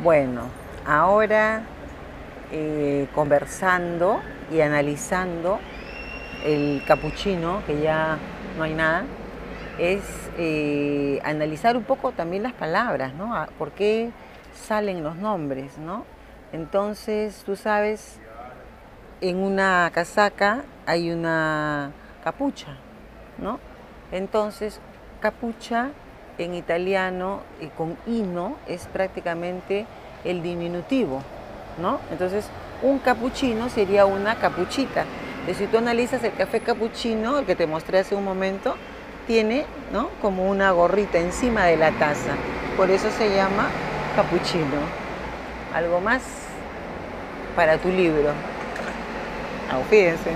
Bueno, ahora eh, conversando y analizando el capuchino, que ya no hay nada, es eh, analizar un poco también las palabras, ¿no? Ah, ¿Por qué salen los nombres, ¿no? Entonces, tú sabes, en una casaca hay una capucha, ¿no? Entonces, capucha en italiano y con ino es prácticamente el diminutivo, ¿no? Entonces, un capuchino sería una capuchita. si tú analizas el café capuchino, el que te mostré hace un momento, tiene, ¿no? Como una gorrita encima de la taza. Por eso se llama capuchino. Algo más para tu libro. Fíjense.